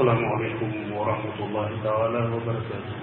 السلام عليكم ورحمة الله تعالى وبركاته.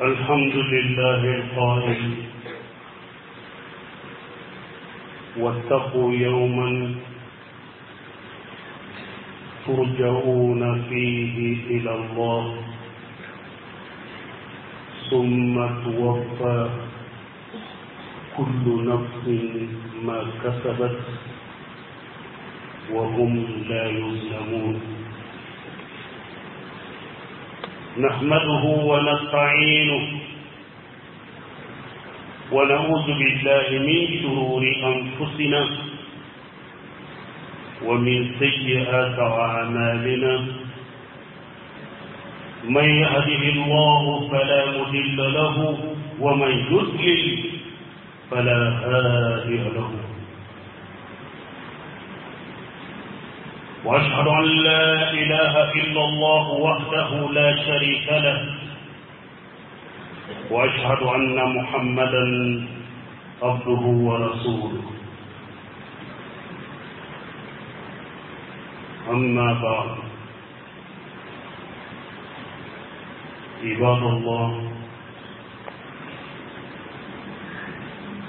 الحمد لله القائل. واتقوا يوما ترجعون فيه إلى الله. ثم توفى كل نفس ما كسبت وهم لا يظلمون. نحمده ونستعينه ونعوذ بالله من شرور أنفسنا ومن سيئات أعمالنا. من يهده الله فلا مضل له ومن يضلل فلا هادي له. وأشهد أن لا إله إلا الله وحده لا شريك له. وأشهد أن محمدا عبده ورسوله. أما بعد. عباد الله.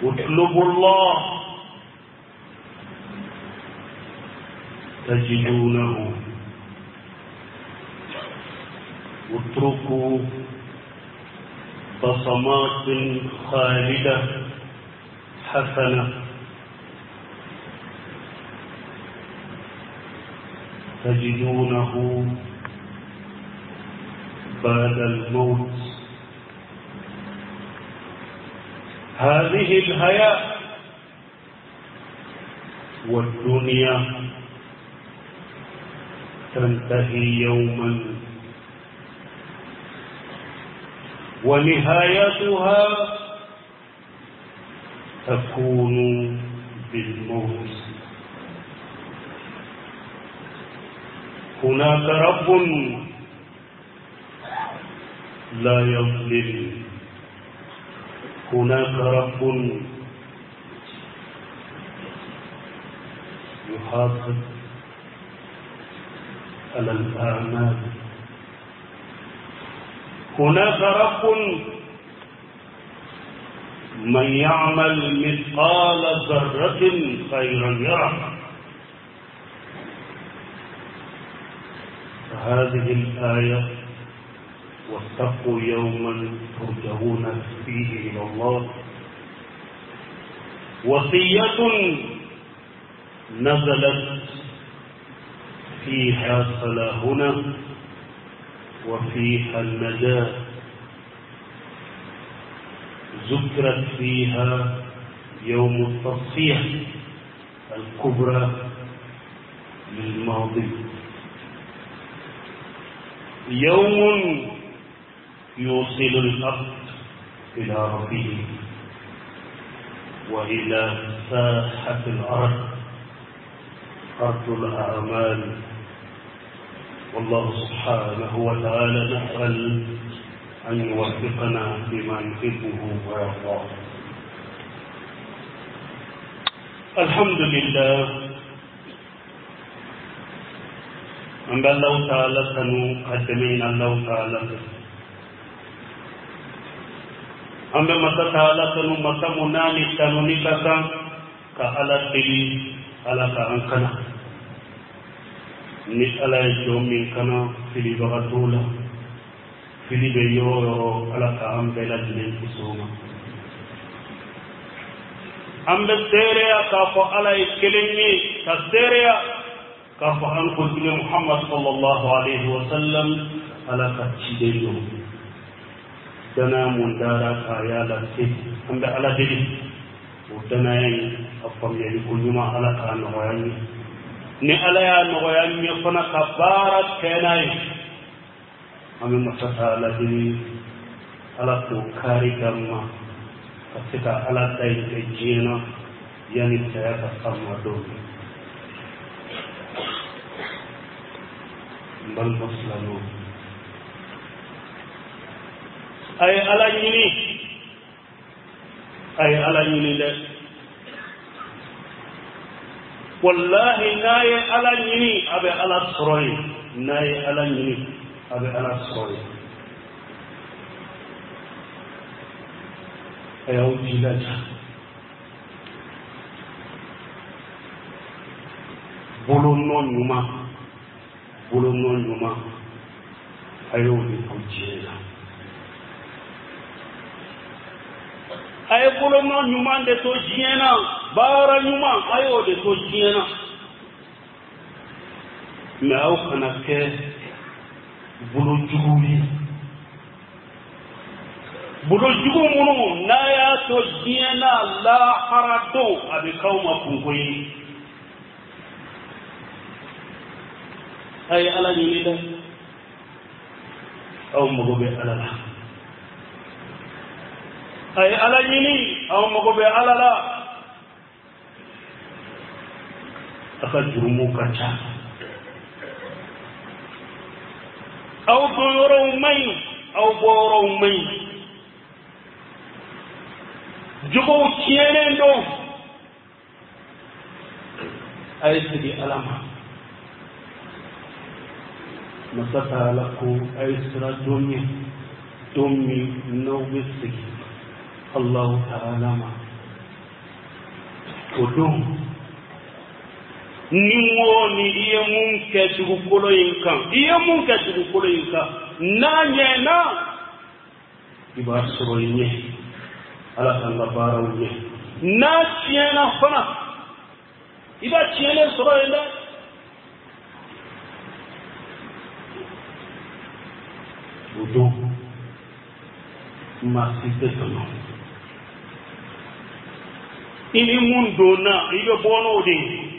اطلبوا الله تجدونه. اتركوا بصمات خالدة حسنة. تجدونه بعد الموت. هذه الحياة والدنيا تنتهي يوما. ونهايتها تكون بالموت. هناك رب لا يظلم. هناك رب يحافظ الأعمال هناك رب من يعمل مثقال ذرة خيرا يره. هذه الآية واتقوا يوما ترجعون فيه إلى الله. وصية نزلت فيها صلاحنا وفيها النجاة ذكرت فيها يوم التصفيح الكبرى للماضي. يوم يوصل الأرض إلى ربه وإلى ساحة الأرض. أرض الأعمال. والله سبحانه وتعالى نسأل أن يوفقنا فيما يحبه ويرضاه. الحمد لله. من بعد الله تعالى سنو قدمين الله تعالى. أما متى تعالى سنو متى مناني سنو نكتا كألا تلي ألا تعنقنا ni ala ye jɔ min kana filibaga t'o la fili bɛ yɔrɔ yɔrɔ ala ka an bɛɛ lajɛlen kisi o ma an bɛ seereya k'a fɔ ala ye kelen ye ka seereya k'a fɔ an kuntigi muhammad sallallahu alaihi wa sallam ala ka ciden don danaya mun dara k'a y'a lase an bɛ ala deli o danaya in a faamuyali ko ɲuman ala k'a nɔgɔya n ye ni ala y'a nɔgɔya n ye fana ka baara kɛ n'a ye. An bɛ masa ta ala deli ala k'o kari gan ma ka se ka ala ta in kɛ diɲɛ na yanni saya ka sama dɔw balma silamo ay ala ñini ay ala ñini de wallahi n'a ye ala ɲini a bɛ ala sɔrɔ ye n'a ye ala ɲini a bɛ ala sɔrɔ ye a y'aw jilaja bolonɔ ɲuman bolonɔ ɲuman a y'o de k'u diɲɛ la a ye bolonɔ ɲuman de to diɲɛ na baara ɲuman a y'o de to diɲɛ na mɛ aw kana kɛ bolojugu ye bolojugu minnu n'a y'a to diɲɛ na lahara don a bɛ k'aw ma kunko ye ay ala ñini de aw mogo ɓe ala la ay ala ñini aw mogo ɓe ala la aka jurumu kacca aw doyorow may aw boorow may jogow ciyenen ɗo ay sigi alama masatala ko ay sira domi domi nawɓe sigi allahu taala nin wo ni i ye mun kɛ dugukolo in kan i ye mun kɛ dugukolo in kan n'a? Ɲɛna i b'a sɔrɔ i ɲɛ ala k'an ka baaraw ɲɛ n'a tiɲɛna fana. I b'a tiɲɛlen sɔrɔ yen dɛ o don maa si tɛ tɔnɔ i ni mun donna i bɛ bɔ n'o de ye.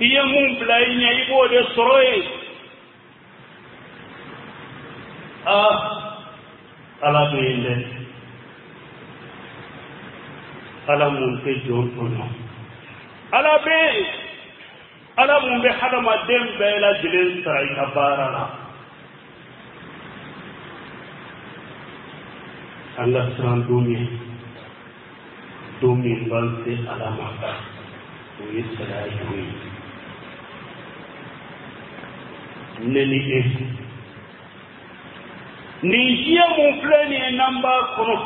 iye mun bila i ɲɛ i b'o de sɔrɔ yen aa ala bɛ yen dɛ ala mun tɛ jɔn tɔɲɔ ala bɛ yen ala mun bɛ hadamaden bɛɛ lajɛlen sara i ka baara la. An ka siran don min don min b'an se ala ma o ye sariya jo ye. Ne ni e nin diɲɛ mun filɛ nin ye n'an b'a kɔnɔ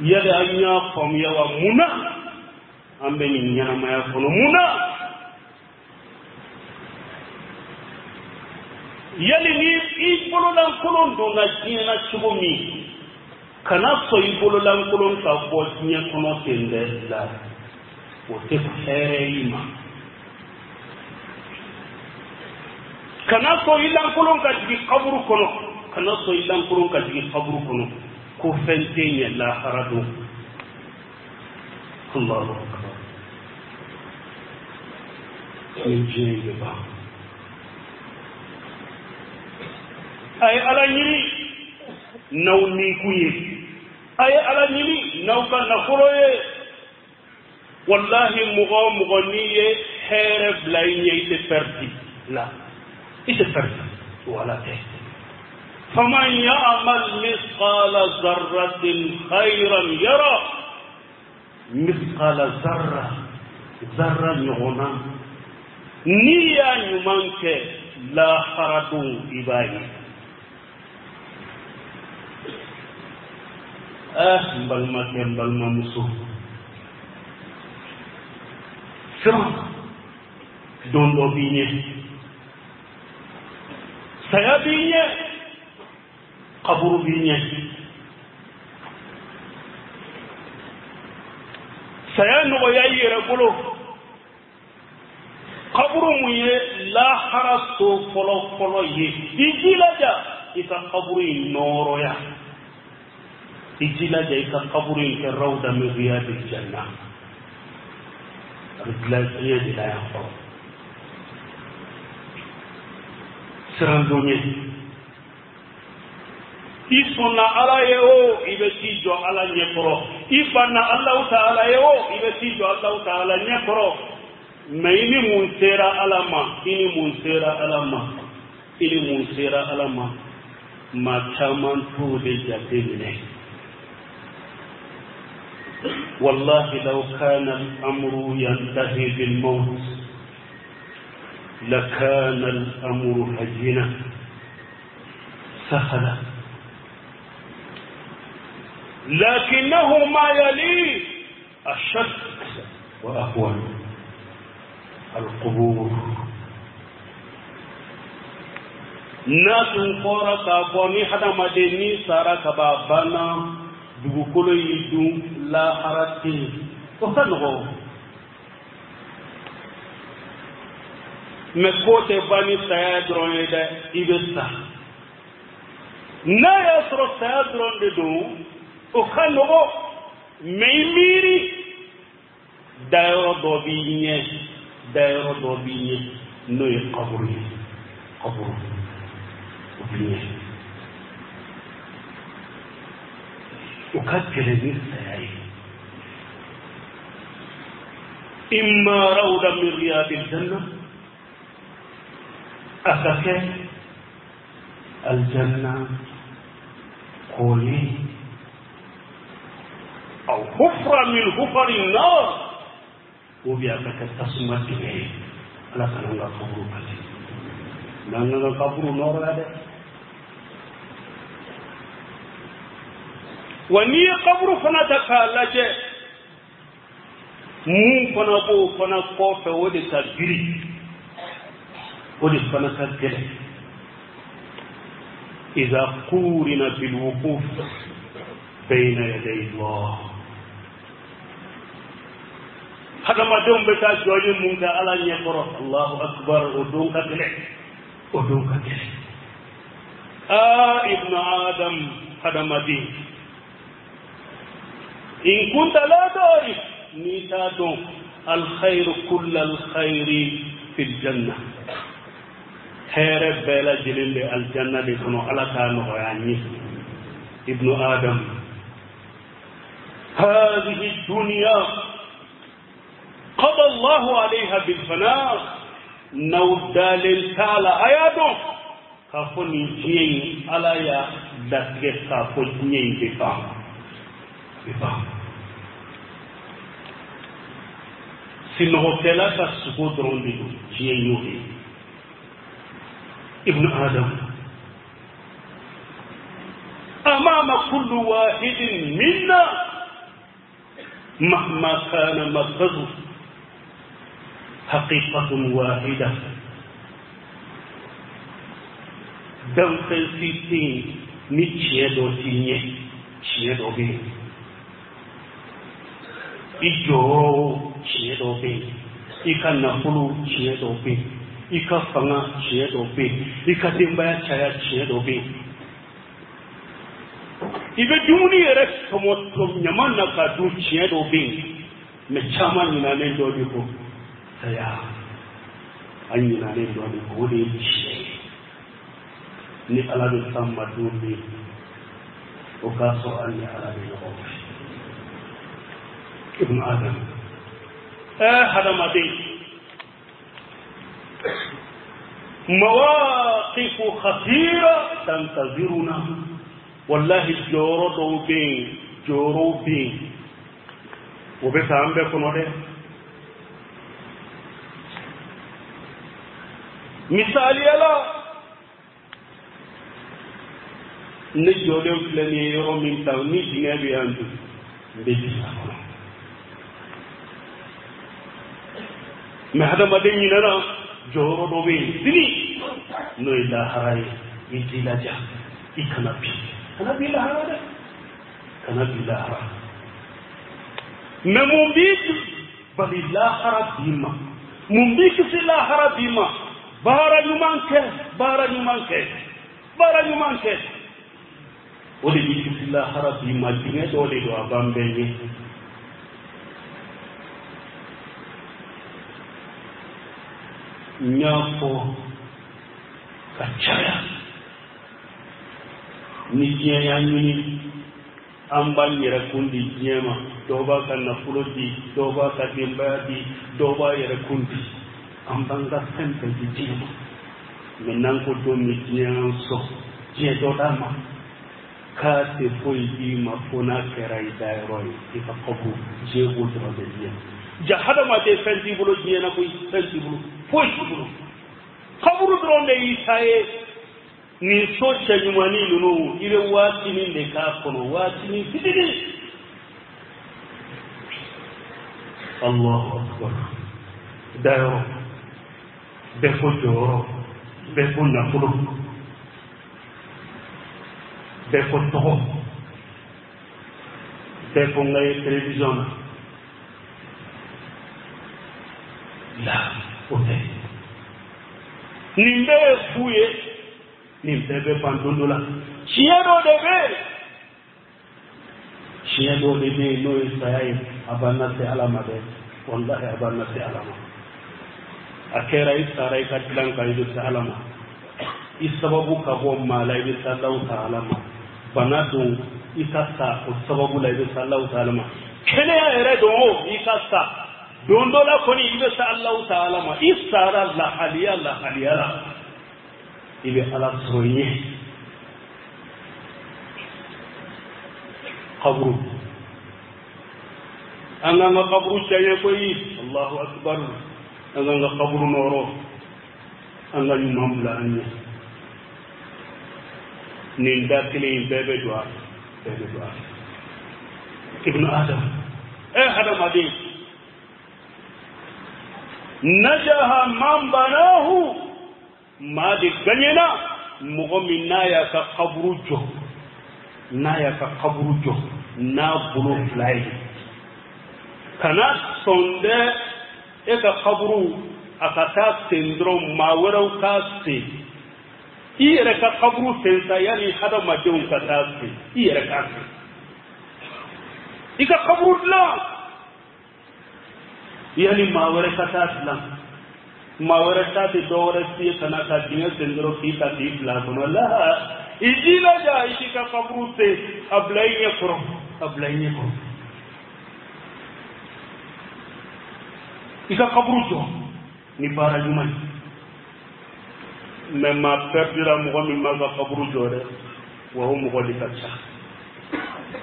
yali an y'a faamuya wa mun na an bɛ nin ɲɛnamaya kɔnɔ mun na yali ni i bololankolon donna diɲɛ na cogo min kana sɔn i bololankolon ka bɔ diɲɛ kɔnɔ ten dɛ la. O tɛ hɛrɛ i ma kana sɔn i lankolon ka jigin kaburu kɔnɔ kana sɔn i lankolon ka jigin kaburu kɔnɔ ko fɛn tɛ ɲɛ lahara don allahu akbar. Ni diɲɛ bɛ ban a ye ala ɲini n'aw nikun ye. A ye ala ɲini n'aw ka nafolo ye. Wallahi mɔgɔ o mɔgɔ n'i ye hɛrɛ bila i ɲɛ i tɛ pɛridi la. إيش الفرق؟ ولا تهتم. فمن يعمل مثقال ذرة خيرا يرى. مثقال ذرة ذرة يغنى. نيا يمنك لا حرد إباي أه بل ما كان بل ما مصر سرع دون أبيني saya b'i ɲɛ kaburu b'i ɲɛ saya nɔgɔya i yɛrɛ bolo kaburu mun ye lahara so fɔlɔ fɔlɔ ye i jilaja i ka kaburu in nɔɔrɔya i jilaja i ka kaburu in kɛ rawda min riyadi janna a bɛ dilan diɲɛ de la yan fɔlɔ siran ye i sɔnna ala ye o i bɛ t'i jɔ ala ɲɛkɔrɔ i banna alahu taala ye o i bɛ t'i jɔ alahu taala ɲɛkɔrɔ mɛ i ni mun sera ala ma i ni mun sera ala ma i ni mun sera ala ma maa caman t'o de jate minɛ والله لو كان الأمر ينتهي بالموت لكان الأمر هينا سهلا لكنه ما يلي أشد وأهون القبور. ناس فرق أبواني حدا مديني سارا كبابانا. دوكولي يدوم لا أرتي وفنغو mɛ ko tɛ ban ni saya dɔrɔn ye dɛ i bɛ sa n'a y'a sɔrɔ saya dɔrɔn de don o ka nɔgɔ mɛ i miiri dayɔrɔ dɔ b'i ɲɛ dayɔrɔ dɔ b'i ɲɛ n'o ye kaburu ye kaburu o b'i ɲɛ o ka gɛlɛn ni saya ye imma rawda min riyadil janna أخذك الجنة. قولي. أو حفرة من حفر النار. وبيعتك تسمى إليه لا تنهى قبر بلي لأن قبر النار هذا. وني قبر فنتك لك مو فنبو فنقوك ودتك بريك ولسه نسال كده. إذا قورنت الوقوف بين يدي الله. هذا ما دوم بتاس يوم من قال ان الله أكبر. ودوك كده ودوك كده آه ابن آدم. هذا ما دي إن كنت لا تعرف نيتا الخير كل الخير في الجنة. Hɛrɛ bɛɛ lajɛlen bɛ aljanna de kɔnɔ ala k'a nɔgɔya an ye ibnu adam هذه الدنيا قضى الله عليها بالفناء نو دالل تعالى ايادو كفني جين على يا داتك كفو جين بفام بفام سنو تلا كسكو درون دي جين يوهي ابن آدم. أمام كل واحد منا مهما كان مركزه. حقيقة واحدة. دم فلسطين نتشيدو تيني تشيدو بي. i ka nafolo tiɲɛ dɔ bɛ yen i ka fanga tiɲɛ dɔ bɛ yen i ka denbaya caya tiɲɛ dɔ bɛ yen i bɛ dumuni yɛrɛ tɔmɔ tɔm ɲama na ka dun tiɲɛ dɔ bɛ yen mɛ caman ɲinalen dɔ de ko. Saya an ɲinalen dɔ de ko o de ye tiɲɛ ye ni ala bɛ san ma don min o k'a sɔrɔ an ni ala bɛ ɲɔgɔn fɛ ibn adam. Eh hadamaden مواقف خطيرة تنتظرنا. والله جورو بين جورو بين. وبس عم بكونوا ده misali yala ne jɔlen filɛ nin ye yɔrɔ min ta ni dingɛ bɛ yan dun jorodoweytini no ila haraye yidila ja i kana bi kana bila hara de kana bila hara mais mun b'i bali lahara d'i ma mun b'i kisi lahara d'i ma baara ɲuman kɛ baara ɲuman kɛ baara ɲuman kɛ o de b'i kisi lahara d'i ma dingɛ dɔ de don a b'an bɛɛ ye nyako kaccaya ni diɲɛ y'a ɲini an b'an yɛrɛ kun di diɲɛ ma dɔw b'a ka nafolo di dɔw b'a ka denbaya di dɔw b'a yɛrɛ kun di an b'an ka fɛn bɛɛ di diɲɛ ma mɛ n'an ko don min diɲɛ an sɔn diɲɛ dɔ d'a ma k'a tɛ foyi d'i ma fo n'a kɛra i dayɔrɔ ye i ka kɔkɔ diɲɛ ko dɔrɔn bɛ diɲɛ ma ja hadamaden fɛn t'i bolo diɲɛ na koyi fɛn t'i bolo foyi t'i bolo kaburu dɔrɔn de y'i ta ye nin so cɛɲumanin ninnu i bɛ waatinin de k'a kɔnɔ waatinin fitinin allahu akbar. Dayɔrɔ bɛɛ ko jɔyɔrɔ bɛɛ ko nafolo bɛɛ ko tɔgɔ bɛɛ ko n ka ye na la o tɛ nin bɛɛ ye fu ye nin bɛɛ bɛ ban don dɔ la tiɲɛ dɔ de bɛ yen tiɲɛ dɔ de bɛ yen n'o ye saya ye a b'an lase ala ma dɛ walahi a b'an lase ala ma a kɛra i sara i ka dilan kan i bɛ se ala ma i sababu ka bɔ maa la i bɛ se alahu ta'ala ma bana don i ka sa o sababu la i bɛ se alahu ta'ala ma kɛnɛya yɛrɛ don o i ka sa don dɔ la kɔni i bɛ se alahu ta'ala ma i sara lahaliya lahaliya la i bɛ ala sɔrɔ i ɲɛ kaburu an k'an ka kaburu caya koyi allahu akbar an k'an ka kaburu nɔrɔ an ka ɲuman bila an ɲɛ nin da kelen in bɛɛ bɛ don a bɛɛ bɛ don a ibnu adam ɛ hadamaden bolo fila ye kana sɔn dɛ e ka kaburu a ka taa sen dɔrɔn maa wɛrɛw k'a sen i yɛrɛ ka kaburu sensa yani hadamadenw ka taa sen i yɛrɛ ka sen i ka kaburu dilan yani maa wɛrɛ ka taa dilan maa ka na ka dingɛ sen dɔrɔn k'i ta la. I jilaja i k'i ka kaburu sen a bila i ɲɛ kɔrɔ a i ni baara ɲuman ye mɛ maa pɛrdira mɔgɔ min ma ka kaburu jɔ wa o mɔgɔ de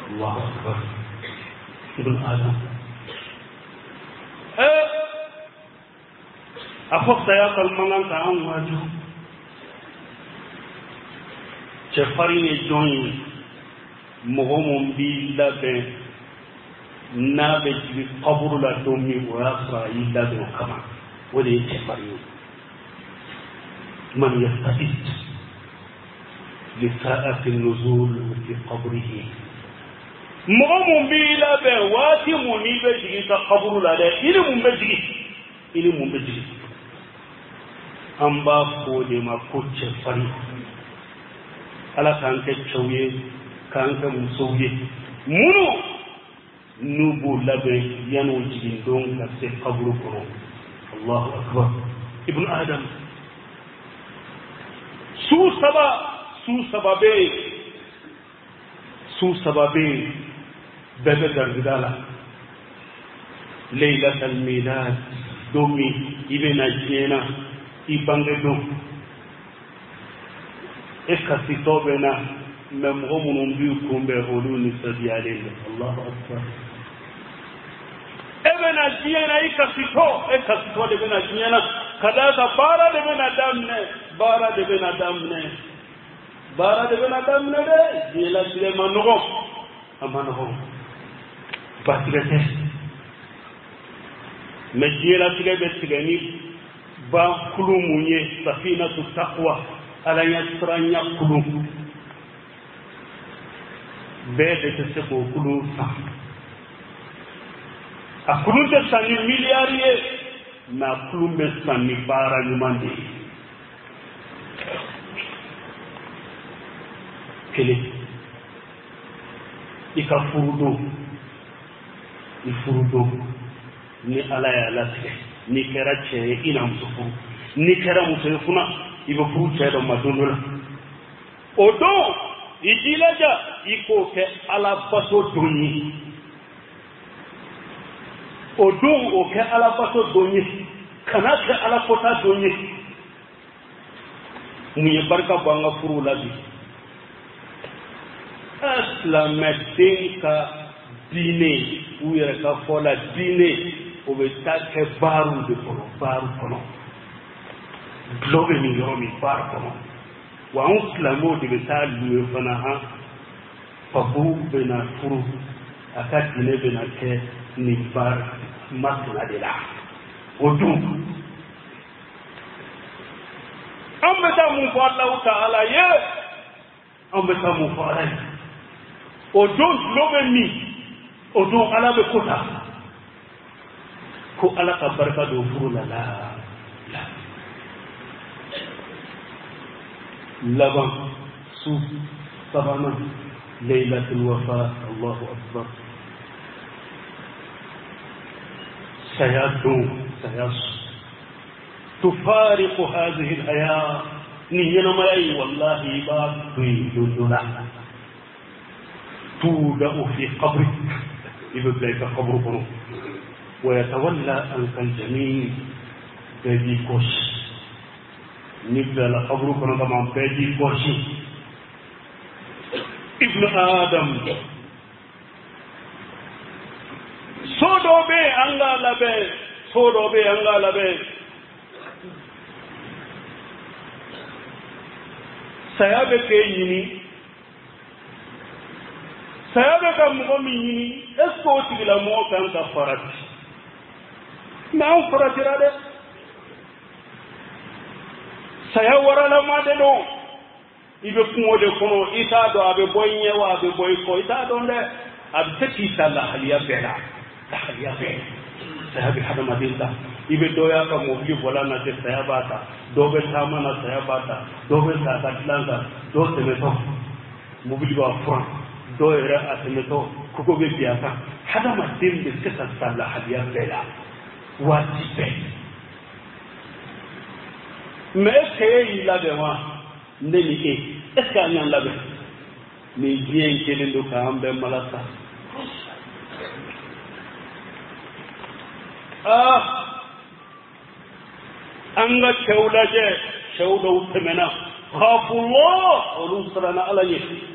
allahu akbar. Ibn adam eh n'a bɛ jigin kaburu la don min o y'a sɔrɔ a y'i labɛn o kama o de ye cɛfarin ye من يستفيد لساءة النزول في قبره mɔgɔ mun b'i labɛn waati mun n'i bɛ jigin ka kaburu la dɛ i ni mun bɛ jigin i ni mun bɛ jigin an b'a fɔ o de ma ko cɛfarin ala k'an kɛ cɛw ye k'an kɛ musow ye minnu n'u b'u labɛn yan'u jigin don ka se kaburu kɔnɔ allahu akbar ibnu adam su saba su saba bɛ yen su saba bɛ yen bɛ garijɛgɛ la leilatal milad don min i bena na diɲɛ na i bange don e kasitɔ bɛ na mɛ mɔgɔ minnu b'i kunbɛn olu nisɔndiyalen don allahu akbar. E bɛ na diɲɛ i kasitɔ e kasitɔ de bɛ na diɲɛ ka d'a kan baara de bɛ na daminɛ baara de bɛ daminɛ baara de bɛ daminɛ dɛ diɲɛlatigɛ ma nɔgɔn a ma nɔgɔn batigɛ tɛ mɛ diɲɛlatigɛ bɛ tigɛ ni ba kulu mun ye safinatu taqwa ala ɲɛ siranya kulu. Bɛɛ de tɛ se k'o kulu san a kulu tɛ san ni miliyari ye mɛ a kulu bɛ san ni baara ɲuman de ye kelen i ka furu don i furu don ni ala y'a latigɛ n'i kɛra cɛ ye i na muso furu n'i kɛra muso ye fana i bɛ furu cɛ dɔ ma don dɔ la. O don i jilaja i k'o kɛ ala bato don ye o don o kɛ ala bato don ye kana kɛ ala kota don ye mun ye barika bɔ an ka furuw la bi silamɛden ka diinɛ u yɛrɛ ka fɔ la diinɛ o bɛ taa kɛ baaru de kɔnɔ baaru kɔnɔ. Dulɔ bɛ nin yɔrɔ min baaru kɔnɔ. Wa anw silamɛw de bɛ taa luwe fana han. Papu bɛ na furu a ka diinɛ bɛ na kɛ nin baaru masina de la. O dun. An bɛ taa mun fɔ alahu ta'ala ye. An bɛ taa mun fɔ ala ye. O don tulo bɛ min o don ala bɛ ko ta ko ala ka barika don furu la la laban su sabanan laylatul wafa allahu akbar saya don saya su تفارق هذه الحياة نينا ملاي والله باب دلنا تودأ في قبرك يبقى لك قبر قرو ويتولى أنك الجميع بيدي كوش نبدأ لقبر قرو طبعا بيدي كوش ابن آدم سودو بي أنغا لبي سودو بي أنغا لبي saya bɛ k'e ɲini saya bɛ ka mɔgɔ min ɲini est ce que o tigilamɔgɔ kan ka farati mɛ an faratira dɛ saya waralama de don i bɛ kungo de kɔnɔ i t'a dɔn a bɛ bɔ i ɲɛ wa a bɛ bɔ i kɔ i t'a dɔn dɛ a bɛ se k'i ta lahaliya bɛɛ la lahaliya bɛɛ saya bɛ hadamaden ta. Ibe doya ka mobili vola na te saya bata do be tama na saya bata do be sa ka do se me to mobili ba fran dɔw yɛrɛ a tɛmɛtɔ kogo bɛ bin a kan hadamaden bɛ se ka sa lahaliya bɛɛ la waati bɛɛ mɛ ɛseke e y'i labɛn wa ne ni e ɛseke an y'an labɛn nin diɲɛ in kelen don k'an bɛɛ malasa aa an ka cɛw lajɛ cɛw dɔw tɛmɛna k'a fɔ olu siranna ala ɲɛ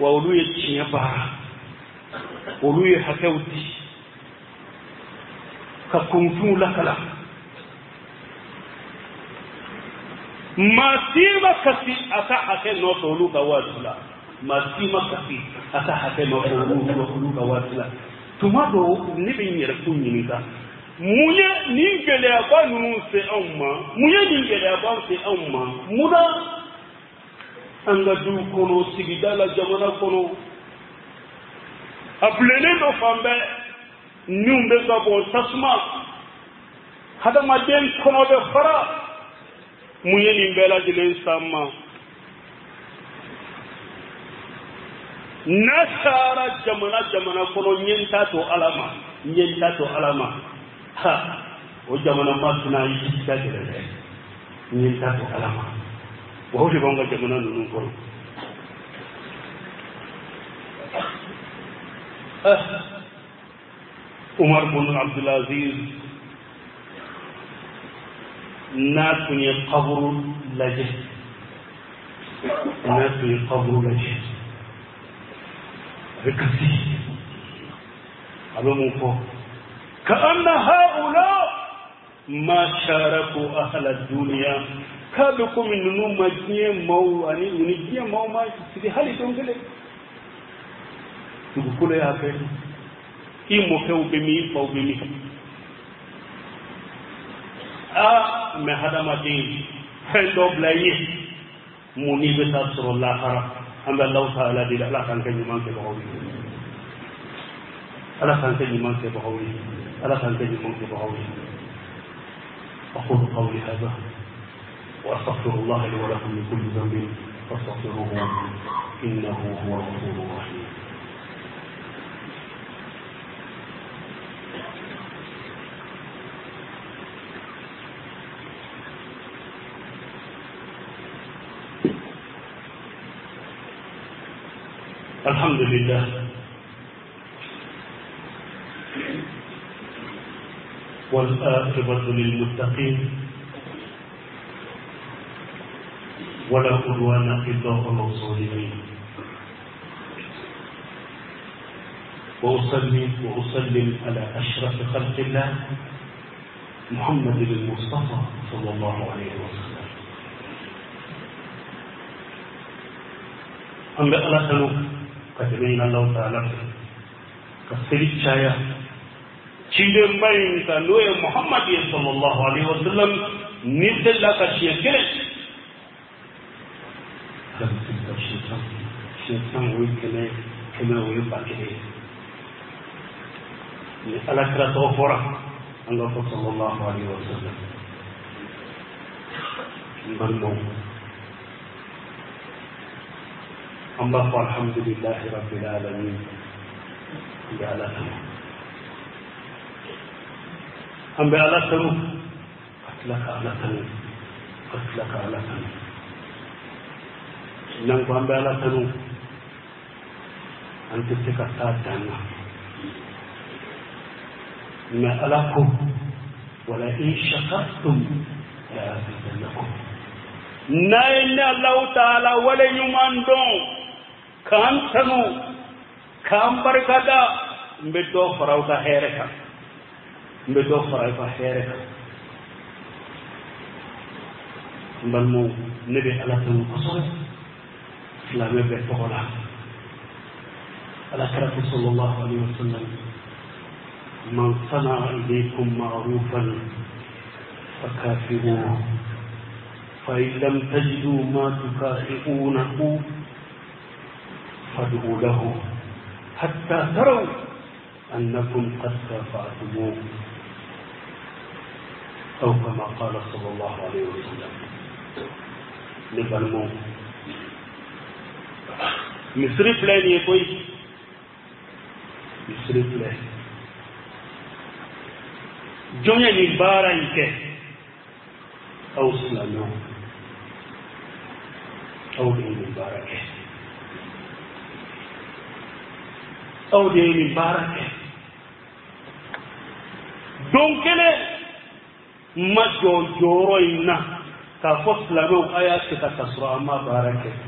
wa olu ye tiɲɛ baara olu ye hakɛw di ka kunfin lakala maa si ma kasi a ka hakɛ nɔfɛ olu ka waati la maa si ma kasi a ka hakɛ nɔfɛ olu ka waati la tuma dɔw ne bɛ n yɛrɛ ko ɲininka mun ye nin gɛlɛyaba ninnu se anw ma mun ye nin gɛlɛyaba se anw ma munna an ka duw kɔnɔ sigida la jamana kɔnɔ a bilennen dɔ fan bɛɛ min bɛ ka bɔ tasuma hadamaden kɔnɔ bɛ fara mun ye nin bɛɛ lajɛlen s'an ma n'a taara jamana jamana kɔnɔ ye n ta to ala ma ye n ta to ala ma ha o jamana ma tuna yi ka gɛrɛ dɛ ye n ta to ala ma b'anw ka jamana ninnu kɔnɔ umar bin abdulaziz n'a tun ye kaburu lajɛ n'a tun ye kaburu lajɛ a bɛ kasi a bɛ mun fɔ كأن هؤلاء الدنيا كابكم من نوم جيه مو أني من جيه مو ما سيدي هالي تونجلي تقول يا أخي إيه مكو بمي فو بمي آه ما هذا ما دين هندو بلاي مني بتاثر الله خرا أما الله تعالى دي لا كان كان يمان كبهوي ألا كان كان يمان كبهوي ألا كان تجد منك بغوي أقول قولي هذا وأستغفر الله لي ولكم من كل ذنب فاستغفروه إنه هو الغفور الرحيم. الحمد لله والآخرة للمتقين ولا عدوان إلا على الظالمين وأصلي وأسلم على أشرف خلق الله محمد المصطفى صلى الله عليه وسلم. أما الله تنو كتبين الله تعالى. cinde mai ka noye muhammad ya sallallahu alaihi wasallam ni dalla ka shi kire الشيطان. الشيطان هو كما كما هو يقع كذلك يسألك لا توفر عن الرسول صلى الله عليه وسلم. بلو أما فالحمد لله رب العالمين. يا لكم أم بألكم أتلك ألكم أتلك ألكم أتلك ألكم ko an bai ala sanu an ti se ka taa danna mais ala ko wala in shakartum la azidannakum na ye ne allahu taala wale ɲuman dɔn k'an tanu k'an barikada n bɛ dɔ fara aw ka hɛrɛ kan n bɛ dɔ fara aw ka hɛrɛ kan n balimaw ne bɛ ala tanu kosɛbɛ la ala kɛra ko sallallahu alaihi wa sallam man sana ilaykum ma'rufan فكافئوه. فإن لم تجدوا ما تكافئونه فادعوا له حتى تروا أنكم قد كافأتموه. أو كما قال صلى الله عليه وسلم لبنمو silamɛw aw de ye nin baara kɛ aw de ye nin baara kɛ don kelen ma jɔ jɔyɔrɔ in na k'a fɔ silamɛw a y'a kɛ ka sɔrɔ an ma baara kɛ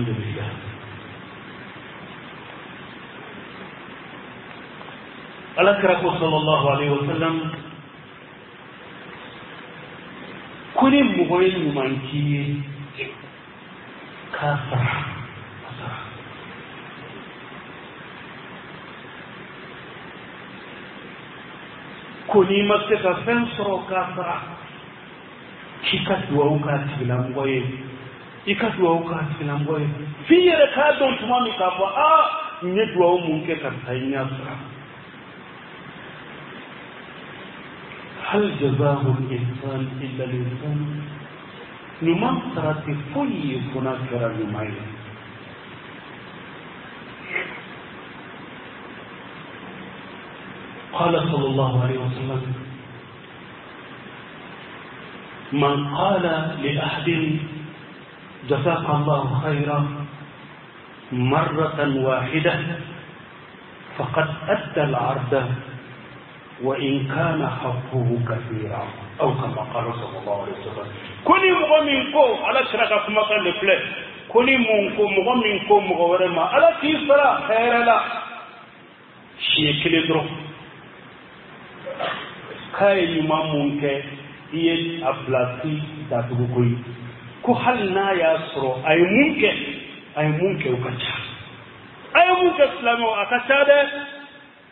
الحمد لله. الأكرم صلى الله عليه وسلم كل مغير ممانكي كافر. كوني مكتك فنسرو كافر. كيكت ووكات بلا مغير. N'i ma se ka fɛn sɔrɔ k'a sara k'i ka duwawu k'a tigilamɔgɔ ye i ka duwawu k'a tigilamɔgɔ ye f'i yɛrɛ k'a dɔn tuma min k'a fɔ a n ye duwawu mun kɛ karisa n y'a sara hal jazahu l'insan illa l'insan ɲuman sara tɛ foyi ye fo n'a kɛra ɲuman ye قال صلى الله عليه وسلم من قال لأحد جزاك الله خيرا مرة واحدة. فقد أدى العرض وإن كان حقه كثيرا. أو كما قال صلى الله عليه وسلم. كوني مغمينكو على شركة كما قال لفلي. كوني مونكو مغمينكو مغورما على كيسرا خير لا شيء كلي درو كاي يما مونكي bilasi datugu koyi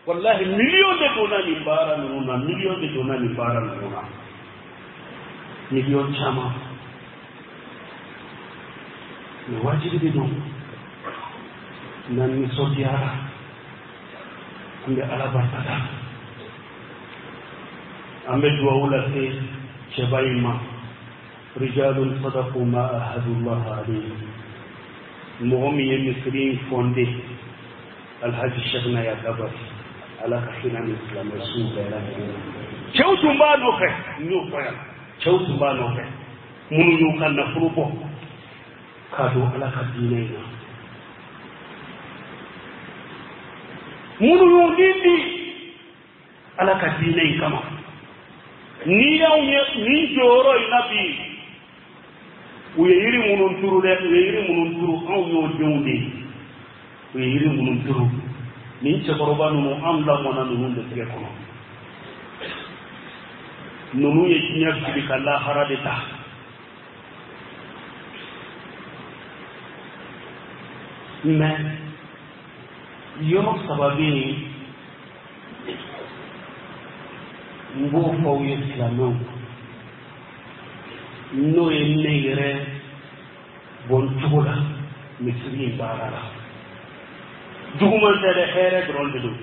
wallahi miliyɔn de donna nin baara ninnu na miliyɔn de donna nin baara ninnu na miliyɔn caman mɛ wajibi de don n'an nisɔndiyara an bɛ ala barikada an bɛ duwawu lase cɛba in ma ala ka hinɛ ni silamɛ su bɛɛ lajɛlen cɛw tun b'a nɔfɛ n y'o fɔ yan cɛw tun b'a nɔfɛ minnu y'u ka nafolo bɔ k'a don ala ka diinɛ in na minnu y'u ni kama ni y'anw ye nin jɔyɔrɔ in na bi u ye yiri minnu turu dɛ u ye yiri minnu turu anw y'o denw de ye u ye yiri minnu turu nin cɛkɔrɔba ninnu anw lamɔna ninnu de tɛgɛ kɔnɔ ninnu ye diɲɛ fili ka lahara de ta. Mɛ yɔrɔ saba bɛ yen n b'o fɔ aw ye silamɛw n'o ye ne yɛrɛ gontuga misiri baarala dugumantede heere doronde ɗum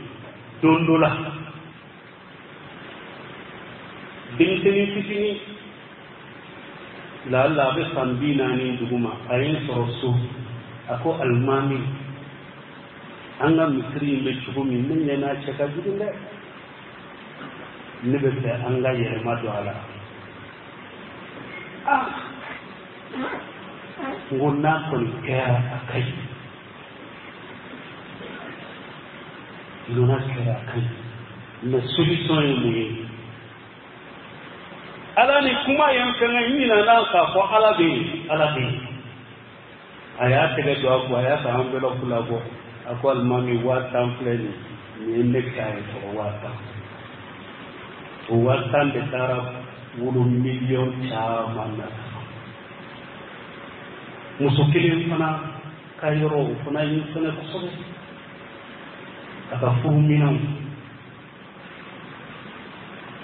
dondula dinsini kisini laallaɓe san mbinani duguma ayen soro su ako almami anga misiri yimɓe cugumi min ñana ceka juɗi nde ne ɓe fe anga yerema do ala ah n ko n'a kɔni kɛra a ka ɲi nana kɛra a ye mun ye ala ni kuma ye n fɛngɛ n ɲinɛna k'a fɔ ala bɛ yen ala bɛ yen a y'a tɛgɛ don a kun a y'a ko alimami waa tan filɛ nin nin ye ne k'a ye sɔrɔ waa tan wasande tara wulu million caman na muso kelen fana ka yɔrɔ o fana ye fɛnɛ kosɛbɛ a ka furu minɛnw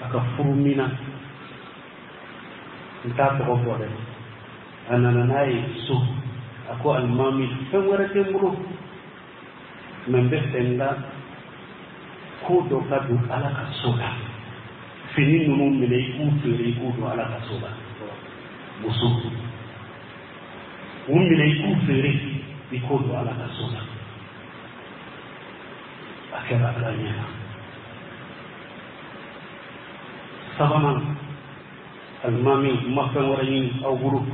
a ka furu mina n t'a tɔgɔ fɔ dɛ a nana n'a ye so a ko alimami fɛn wɛrɛ tɛ n bolo mɛ n bɛ fɛ n ka ko dɔ ka don ala ka so la fini ninnu minɛ i k'u feere i k'u don ala ka so la muso ومن الكفر يكون على رسوله أكبر الأمير طبعا المامي مفن ورين أو غروب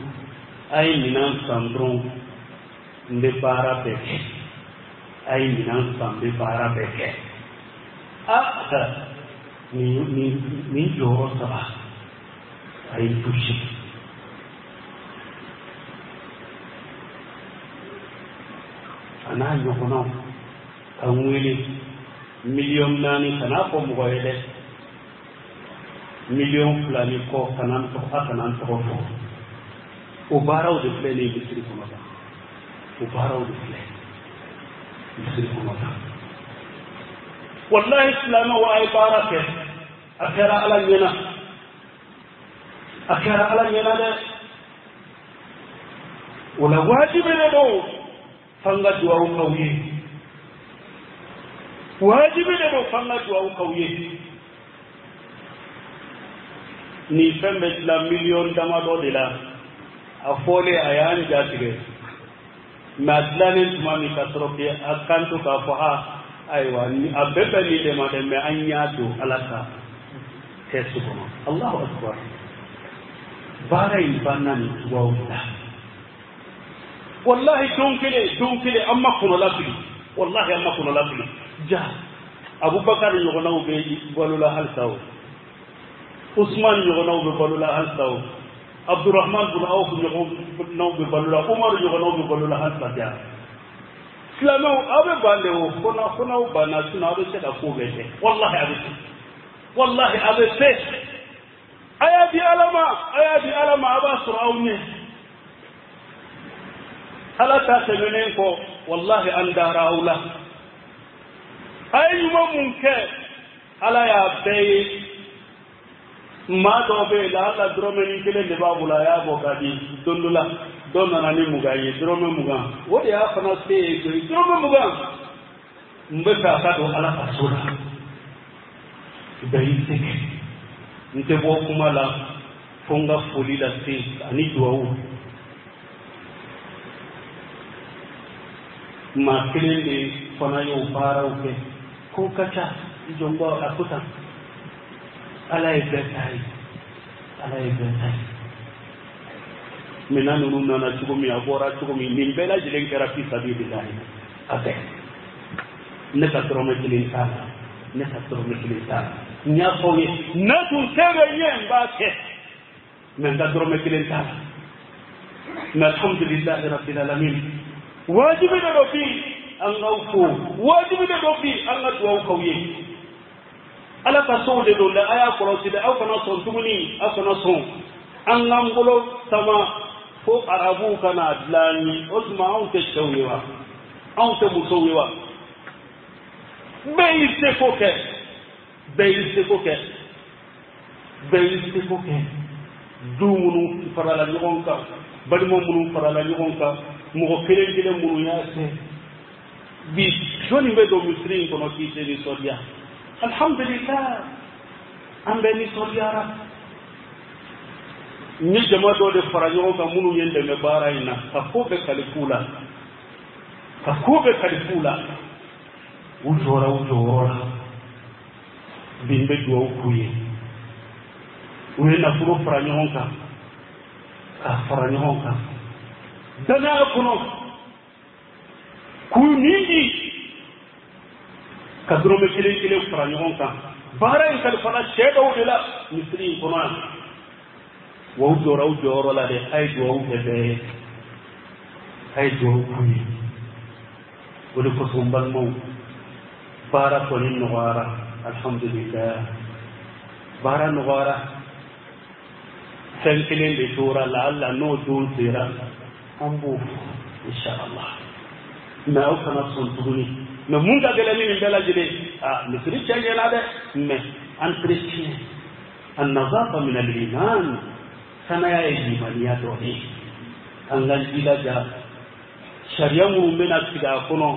أي من سامبرون نبارا بك أي من سامبرون نبارا بك أكثر من من من جورو سبا أي بوشي n'a ɲɔgɔnnaw ka n wele miliyɔn naani ka n'a fɔ mɔgɔ ye dɛ miliyɔn fila ni kɔ kana n tɔgɔ a kana n tɔgɔ fɔ o baaraw de filɛ nin misiri kɔnɔ tan o baaraw de filɛ misiri kɔnɔ tan wallahi silamɛw a ye baara kɛ a kɛra ala ɲɛna a kɛra ala ɲɛna dɛ o la wajibi de don f'an ka duwawu k'aw ye wajibi de don f'an ka duwawu k'aw ye nin fɛn bɛ tila miliyɔn damadɔ de la a fɔlen a y'an jatigɛ mɛ a dilannen tuma min ka sɔrɔ kɛ a kan to k'a fɔ ha ayiwa a bɛɛ bɛ nin de ma dɛ mɛ an y'a don ala ka kɛsu kɔnɔ allahu akbar baara in banna nin cogoyaw la halisa o usman ɲɔgɔnnaw bɛ balola halisa o abdurrahman bin awf ɲɔgɔnnaw bɛ balola umar ɲɔgɔnnaw bɛ balola halisa ja silamɛw aw bɛ ban de o ko na ko n'aw banna sinɔn aw bɛ se ka ko bɛɛ kɛ wallahi a bɛ se wallahi a bɛ se a y'a di ala ma a y'a di ala ma a b'a sɔrɔ aw ɲɛ ala ta tɛmɛnen kɔ wallahi an dara aw la a ye ɲuman mun kɛ ala y'a bɛɛ ye maa dɔw bɛ yen la ala dɔrɔmɛnin kelen de b'a bolo a y'a bɔ ka di don dɔ la dɔ nana ni mugan ye dɔrɔmɛ mugan o de y'a fana se ye koyi dɔrɔmɛ mugan n bɛ fɛ a ka don ala ka so la bɛɛ y'i se n tɛ bɔ kuma la fo n ka foli lase ani duwawu maa kelen de fana y'o baaraw kɛ ko ka ca jɔnbɔ a ko ala ye bɛɛ ta ye ala ye bɛɛ ta ye minɛn ninnu nana cogo min a bɔra cogo min nin bɛɛ lajɛlen kɛra fi sabilillahi a bɛɛ ne ka dɔrɔmɛ kelen t'a la ne ka dɔrɔmɛ kelen t'a la n y'a fɔ ye ne tun tɛ bɛ ɲɛ n b'a kɛ mɛ n ka dɔrɔmɛ kelen t'a la mɛ alhamdulilahi rabbil alamin dɛ aw kana sɔn tuguni aw kana sɔn an k'an bolo sama fo arabuw kana dilan ni o tuma anw tɛ cɛw ye wa anw tɛ musow ye wa bɛɛ y'i seko kɛ bɛɛ y'i seko kɛ bɛɛ y'i seko kɛ du minnu farala ɲɔgɔn kan balima minnu farala ɲɔgɔn kan mɔgɔ kelen kelen minnu y'a kɛ bi jɔnni bɛ don misiri in kɔnɔ k'i tɛ nisɔndiya alhamdulilah an bɛ nisɔndiyara n ye jama dɔ de fara ɲɔgɔn kan minnu ye n dɛmɛ baara in na ka ko bɛɛ la ka ko bɛɛ kalifu la u jɔra u jɔyɔrɔ la bi n bɛ dugawu k'u ye u ye nafolo fara ɲɔgɔn kan k'a fara ɲɔgɔn kan danaya kɔnɔ k'u nin di ka dɔrɔmɛ kelen kelen fara ɲɔgɔn kan baara in kalifala cɛ dɔw de. La misiri in kɔnɔ yan wa u jɔra u jɔyɔrɔ la dɛ a ye duwawu kɛ bɛɛ a ye duwawu k'u ye o de kosɔn n balimaw baara kɔni nɔgɔyara alhamdulilah bara nogora fɛn kelen de tora la alla n'o don sera fɔ inshallah mɛ aw kana sɔn tuguni mɛ mun ka gɛlɛn ni nin bɛɛ lajɛlen a misiri cɛ ɲɛna dɛ mɛ entretien النظافة من الإيمان sariya minnu bɛna sigi a kɔnɔ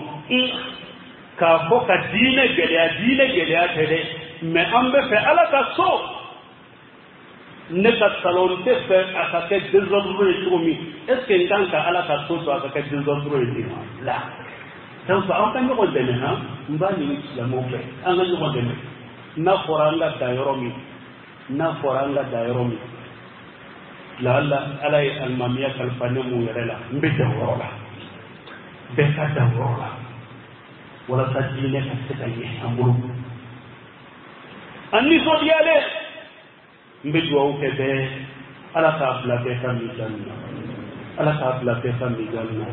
k'a fɔ ka diinɛ gɛlɛya diinɛ gɛlɛya tɛ dɛ mɛ an bɛ fɛ ala ka so ne ka salon tɛ fɛ a ka kɛ désordre ye cogo min est ce que n kan ka ala ka so to a ka kɛ désordre ye ten la donc an ka ɲɔgɔn dɛmɛ han n b'a ɲini silamɛw fɛ an ka ɲɔgɔn dɛmɛ n'a fɔra an ka dan yɔrɔ min n'a fɔra an ka dan yɔrɔ min la'alla ala ye alimamiya kalifa ne mun yɛrɛ la n bɛ dan yɔrɔ la bɛɛ ka dan yɔrɔ la walasa diinɛ ka se ka ɲɛ an bolo an nisɔndiyalen dugawu kɛ bɛɛ ala k'a bila bɛɛ ka mizani na ala k'a bila bɛɛ ka mizani na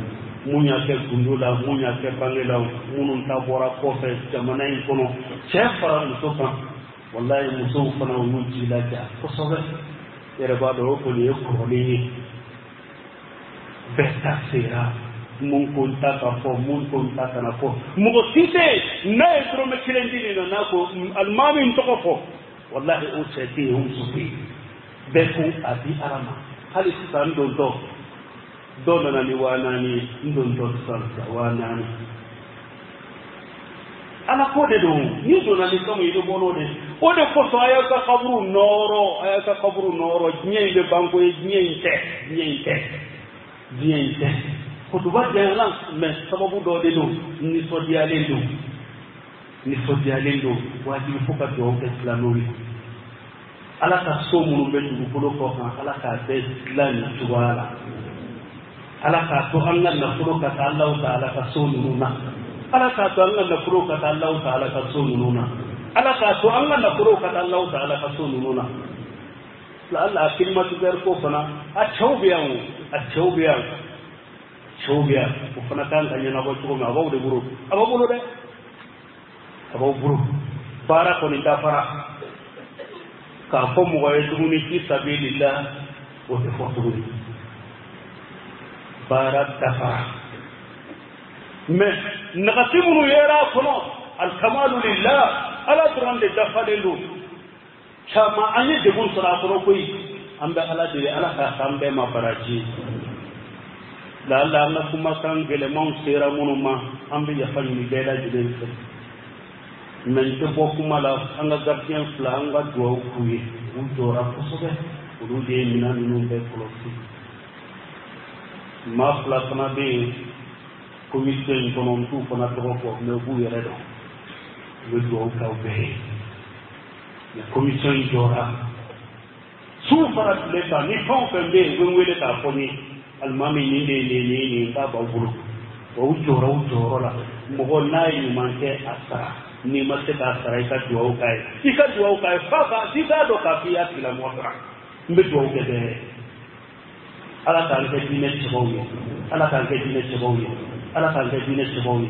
mun y'a kɛ gundo la mun y'a kɛ bange la minnu ta bɔra kɔfɛ jamana in kɔnɔ cɛ fara muso kan walayi musow fana u y'u jilaja kosɛbɛ yɛrɛ b'a dɔn o kɔni ye kɔrɔlen ye bɛɛ ta sera mun ko n ta ka fɔ mun ko n ta kana fɔ mɔgɔ si tɛ yen n'a ye dɔrɔmɛ kelen di nin na n'a ko alimami n tɔgɔ fɔ walahi o cɛ tɛ yen o muso tɛ yen bɛɛ ko a di ala ma hali sisan n dontɔ dɔw nana ni waa naani ye n dontɔ sisan waa naani ala ko de don ni donna ni fɛnw ye i bɛ bɔ n'o de o de kosɔn a ka kaburu nɔɔrɔ a ka kaburu nɔɔrɔ diɲɛ in bɛ ban ko ye diɲɛ in tɛ diɲɛ in tɛ diɲɛ in tɛ kutuba janyana mɛ sababu dɔ de don nisɔndiyalen don nisɔndiyalen don wajibi fo ka dugawu kɛ silamɛw ye ala ka so minnu bɛ dugukolo kɔ kan ala k'a bɛɛ dilan nin cogoya la ala k'a to an ka nafolo ka taa alaw ta ala ka so ninnu na ala k'a to an ka nafolo ka taa alaw ta ala ka so ninnu na ala k'a to an ka nafolo ka taa alaw ta ala ka so ninnu na la ala a climatiseur ko fana? A cɛw bɛ yan o a cɛw bɛ yan cɛw bɛ yan o fana kan ka ɲɛnabɔ cogo min a b'aw de bolo a b'aw bolo dɛ a b'aw bolo baara kɔni dafara k'a fɔ mɔgɔ ye tuguni fi sabilillah. O tɛ fɔ tuguni baara dafara mɛ nagasi minnu yera a kɔnɔ alikamalu lillah. Ala dɔrɔn de dafalen don caman an ye degun sɔrɔ a kɔnɔ koyi an bɛ ala deli ala k'a k'an bɛɛ ma baraji lalla an ka kumakan gɛlɛmanw sera minnu ma. An bɛ yafa ɲini bɛɛ lajɛlen fɛ mɛ n tɛ bɔ kuma la an ka gardien fila an ka dugawu k'u ye u jɔra kosɛbɛ olu de ye minɛn ninnu bɛɛ kɔlɔsi maa fila fana bɛ yen comité in kɔnɔ n t'u fana tɔgɔ fɔ mɛ u b'u yɛrɛ dɔn u bɛ dugawu k'aw bɛɛ ye mɛ commission in jɔra su fara tile kan ni fɛn o fɛn bɛ yen u bɛ n wele k'a fɔ n ye alimami nin de ye nin ye nin k'a b'aw bolo wa u jɔra u jɔyɔrɔ la mɔgɔ n'a ye ɲuman kɛ a sara n'i ma se k'a sara i ka dugawu k'a ye i ka dugawu k'a ye f'a ka f'i k'a dɔn k'a fɔ i y'a tigilamɔgɔ sara n bɛ dugawu kɛ bɛɛ ala k'an kɛ diinɛ cɛbaw ye ala k'an kɛ diinɛ cɛbaw ye ala k'an kɛ diinɛ cɛbaw ye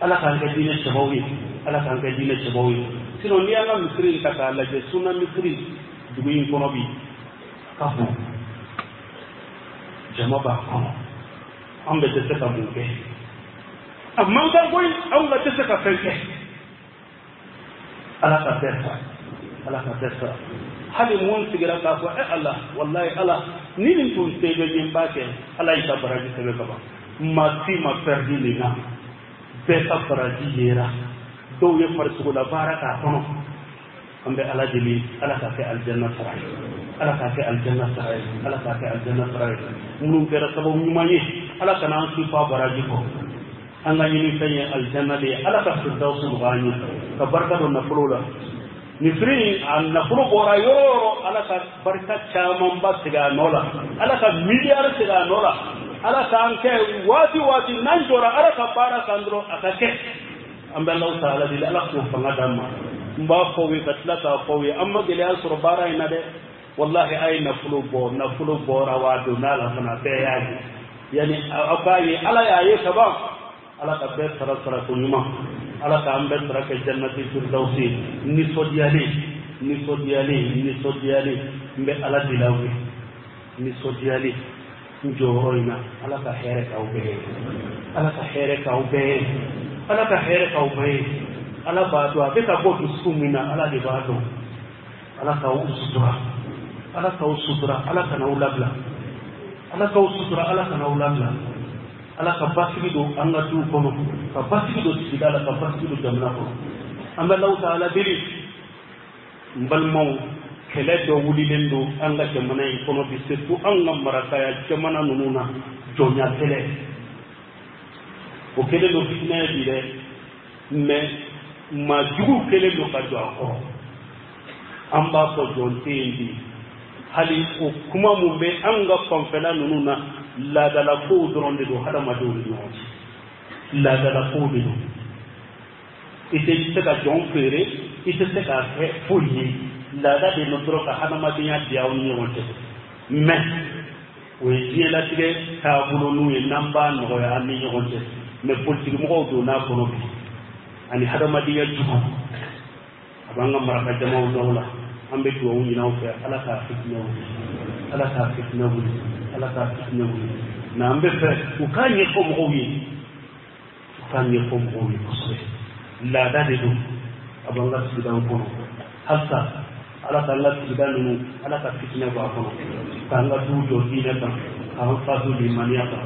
ala k'an kɛ diinɛ cɛbaw ye ala k'an kɛ diinɛ cɛbaw ye sinon n'i y'an ka misiri ta k'a lajɛ sunna misiri dugu in kɔnɔ bi ka bon jama b'a kɔnɔ an bɛ tɛ se ka mun kɛ a man kan koyi anw ka tɛ se ka fɛn kɛ ala ka bɛɛ sa ala ka bɛɛ sa hali mun sigira k'a fɔ e ala walayi ala ni nin tun tɛ bɛ yen b'a kɛ ala y'i ka baraji sɛbɛn ka ban maa si ma pɛridi nin na ka baraji yera dɔw ye farisogo la baara k'a kɔnɔ an bɛ ala deli ala k'a kɛ alijanna sara ye ala k'a kɛ alijanna sara ye ala k'a kɛ alijanna sara ye minnu kɛra sababu ɲuman ye ala kana an si fa baraji kɔ an ka ɲini fɛn ye alijanna de ye ala ka firdaw surugan ye ka barika don nafolo la misiri a nafolo bɔra yɔrɔ yɔrɔ ala ka barika camanba sigi a nɔ la ala ka miliyari sigi a nɔ la ala k'an kɛ waati waati n'an jɔra ala ka baara kan dɔrɔn a ka kɛ an bɛ alaw ta ala deli ala k'o fanga d'an ma n b'a fɔ aw ye ka tila k'a fɔ aw ye an ma gɛlɛya sɔrɔ baara in na dɛ walahi a ye nafolo bɔ nafolo bɔra waa donna la fana bɛɛ y'a ye yanni aw k'a ye ala y'a ye kaban ala ka bɛɛ sara sara ko ɲuman ala k'an bɛɛ sara kɛ jannati firdausi. Nisɔndiyalen nisɔndiyalen nisɔndiyalen. N bɛ ala deli aw ye. Nisɔndiyalen. N jɔyɔrɔ in na. Ala ka hɛrɛ k'aw bɛɛ ye. Ala ka hɛrɛ k'aw bɛɛ ye. Ala ka hɛrɛ k'aw bɛɛ ye. Ala b'a dɔn. A bɛ ka bɔ dusukun min na ala de b'a dɔn. Ala k'aw sutura. Ala k'aw sutura. Ala kana'aw labila. Ala k'aw sutura. Ala kana'aw labila ala ka basigi don an ka duw kɔnɔ ka basigi don sigida la ka basigi don jamana kɔnɔ an bɛ law ta ala deli n balimaw kɛlɛ dɔ wulilen don an ka jamana in kɔnɔ bi surtout an ka marakaya jamana ninnu na jɔnya kɛlɛ o kɛlen don fitinɛ ye bi dɛ mais maa juguw kɛlen don ka jɔ a kɔrɔ an b'a fɔ jɔn tɛ yen bi. Hali o kuma mun bɛ an ka fanfɛla ninnu na laadalakow dɔrɔn de don hadamadenw ni ɲɔgɔn cɛ. Laadalakow de don i tɛ se ka jɔn feere i tɛ se k'a kɛ foyi ye. Laada de nɔ dɔrɔn ka hadamadenya di aw ni ɲɔgɔn cɛ. Mɛ o ye diɲɛlatigɛ taabolo n'u ye n'an b'a nɔgɔya an ni ɲɔgɔn cɛ. Mɛ politikimɔgɔw don n'a kɔnɔ bi. Ani hadamadenya jugu. A b'an ka maraka jamaw dɔw la ye u k'a ɲɛfɔ mɔgɔw ye kosɛbɛ laada de don a b'an ka sigidaw kɔnɔ halisa ala k'an ka sigida ninnu ala ka fitinɛ bɔ a kɔnɔ k'an ka duw jɔ diinɛ kan k'an faso limaniya kan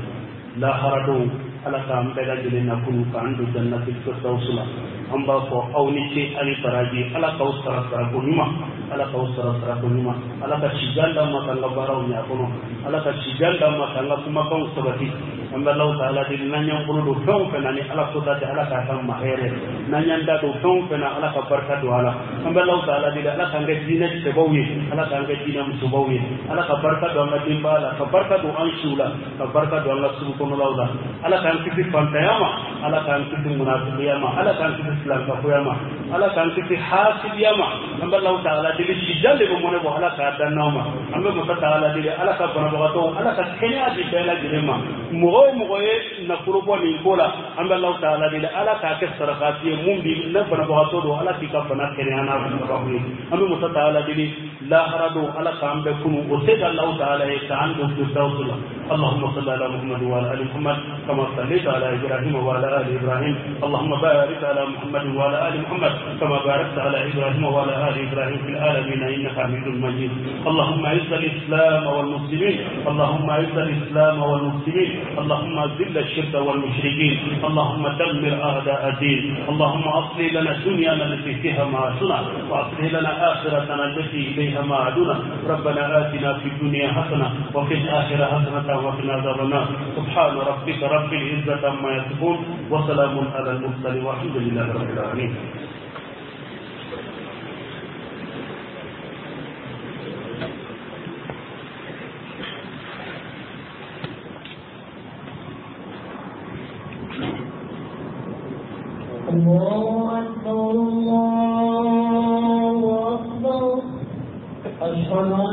lahara dɔw ala k'an bɛɛ lajɛlen na kunu k'an don jannati firdausi la an b'a fɔ aw ni ce ani baraji ala k'aw sara sarako ɲuman ala k'aw sara sarako ɲuman ala ka sijan d'an ma k'an ka baaraw ɲɛ kɔnɔ ala ka sijan d'an ma k'an ka kumakanw sabati an bɛ law ta ala deli n'an y'an bolo don fɛn o fɛn na ni ala ko ta tɛ ala k'a k'an ma hɛrɛ n'an y'an da don fɛn o fɛn na ala ka barika don a la an bɛ law ta ala deli ala k'an kɛ diinɛ sɛbɛw ye ala k'an kɛ diinɛ musobaw ye ala ka barika don an ka denbaya la ka barika don an siw la ka barika don an ka sugu kɔnɔlaw la ala k'an kisi fantanya ma ala k'an kisi munafikiya ma ala k'an kisi silamɛfoya ma ala k'an kisi hasidiya ma an bɛ law ta ala deli sijan de bɛ mɔnɛ bɔ ala k'a dan n'aw ma an bɛ masa ta ala deli ala ka banabagatɔw ala ka kɛnɛya di bɛɛ lajɛlen ma mɔgɔ o mɔgɔ ye nafolo bɔ nin ko la an bɛ law ta ala deli ala k'a kɛ sarakati ye mun bi ne banabagatɔ don ala k'i ka bana kɛnɛya n'a banabagatɔ ye an bɛ masa ta ala deli lahara don ala k'an bɛɛ kunu o se ka law ta ala ye k'an don firdausi la اللهم صل على محمد وعلى ال محمد كما صليت على إبراهيم وعلى ال إبراهيم اللهم بارك على محمد وعلى آل محمد كما باركت على إبراهيم وعلى آل إبراهيم في العالمين إنك حميد مجيد. اللهم أعز الإسلام والمسلمين اللهم أعز الإسلام والمسلمين اللهم ذل الشرك والمشركين اللهم دمر أعداء الدين اللهم أصلح لنا دنيانا التي فيها معاشنا وأصلح لنا آخرتنا التي إليها معادنا. ربنا آتنا في الدنيا حسنة وفي الآخرة حسنة وقنا عذاب النار. سبحان ربك رب العزة عما يصفون وسلام على المرسلين والحمد لله رب العالمين الله أكبر الله أكبر أشهد أن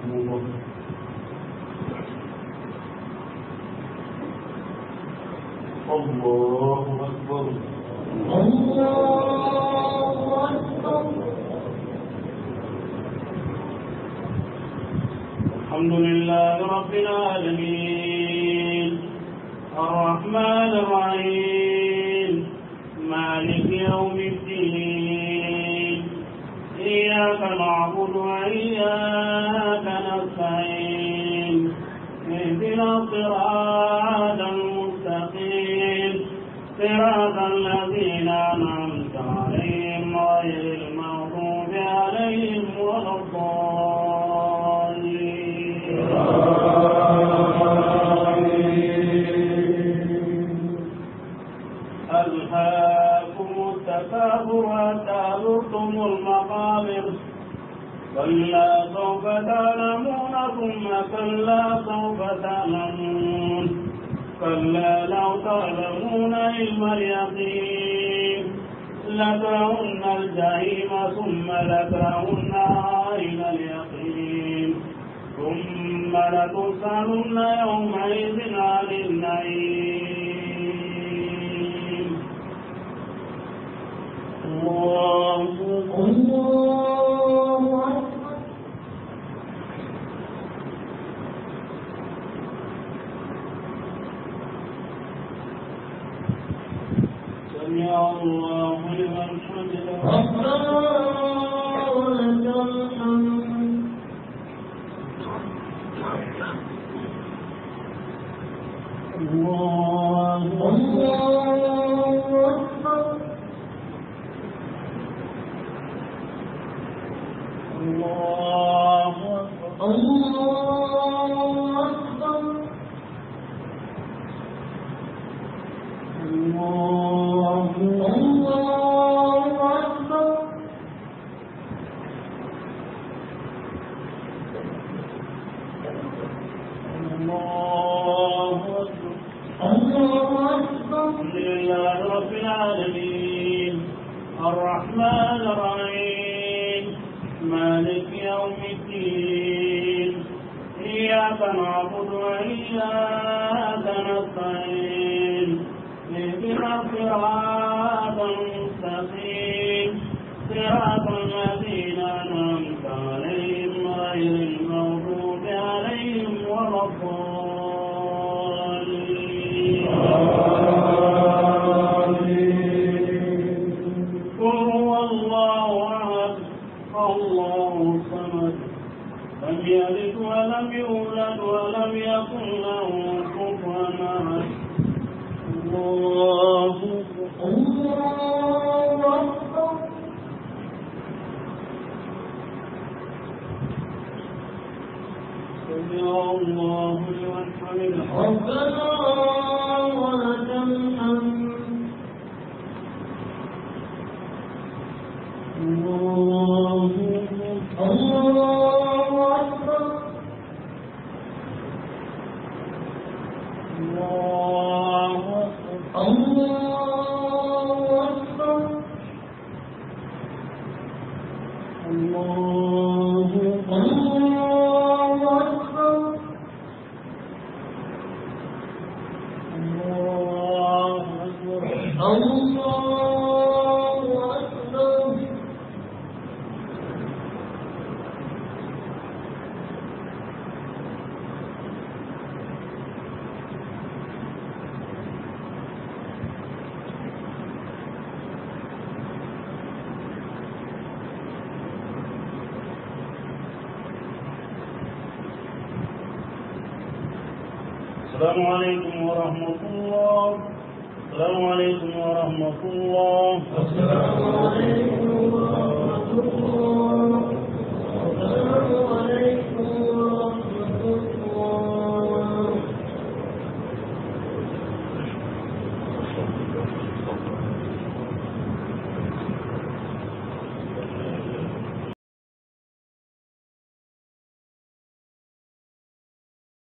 어느